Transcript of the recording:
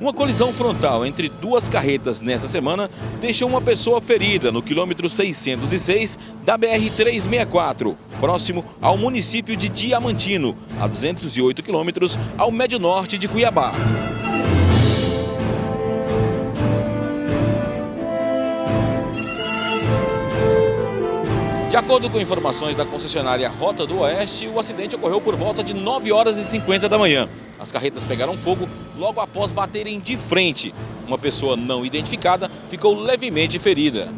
Uma colisão frontal entre duas carretas nesta semana deixou uma pessoa ferida no quilômetro 606 da BR-364, próximo ao município de Diamantino, a 208 quilômetros ao médio norte de Cuiabá. De acordo com informações da concessionária Rota do Oeste, o acidente ocorreu por volta de 9 horas e 50 da manhã. As carretas pegaram fogo logo após baterem de frente. Uma pessoa não identificada ficou levemente ferida.